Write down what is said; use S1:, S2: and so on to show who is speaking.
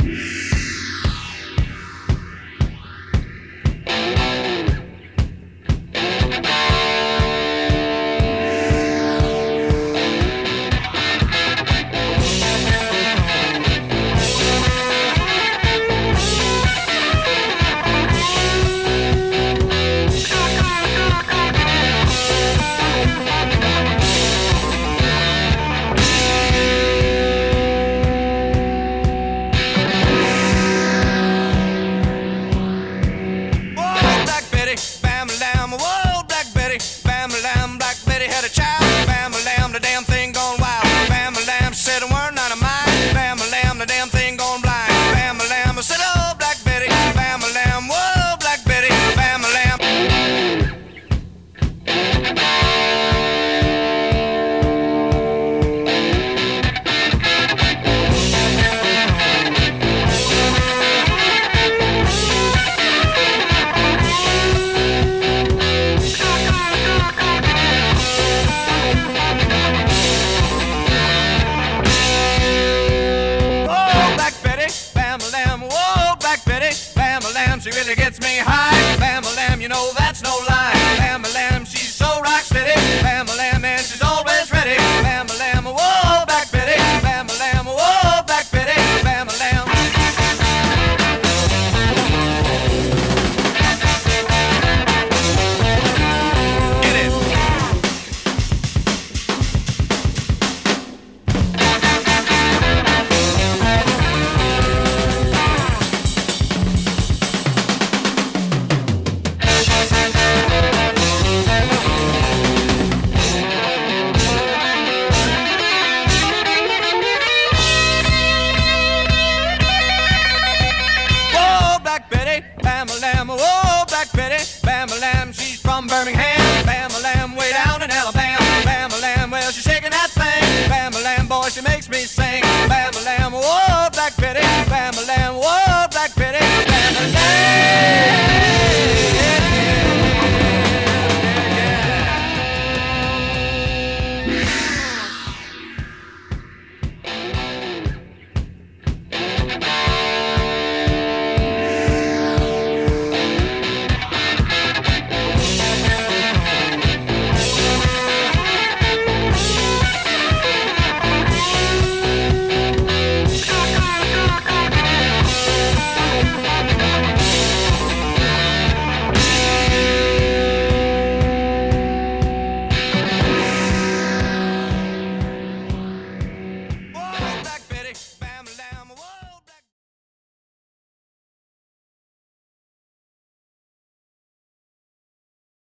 S1: Whoa, Had a child. It gets me high. Birmingham.